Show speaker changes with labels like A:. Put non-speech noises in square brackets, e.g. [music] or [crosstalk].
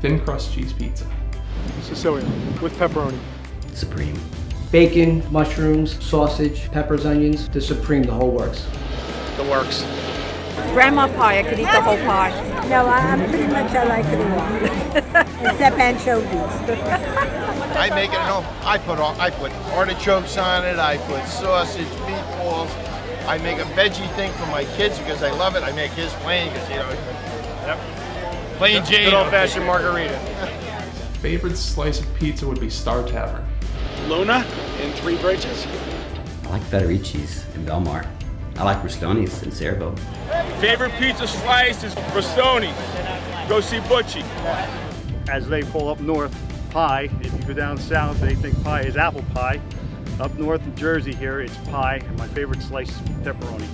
A: Thin crust cheese pizza.
B: Sicilian with pepperoni.
C: Supreme.
D: Bacon, mushrooms, sausage, peppers, onions, the supreme, the whole works.
E: The works.
F: Grandma pie, I could eat the whole pie.
G: No, I'm pretty much I like it all, except [laughs] anchovies.
H: I make it at home. I put all, I put artichokes on it. I put sausage, meatballs. I make a veggie thing for my kids because I love it. I make his plain because you know,
E: Yep.
H: Plain Jane.
E: Good old fashioned margarita.
A: Favorite slice of pizza would be Star Tavern.
E: Luna in Three Bridges.
C: I like Federici's in Belmar. I like Rustoni's in Sayreville.
E: Favorite pizza slice is Bristoni. Go see Butchie.
B: As they pull up north, pie. If you go down south, they think pie is apple pie. Up north in Jersey here, it's pie, and my favorite slice is pepperoni.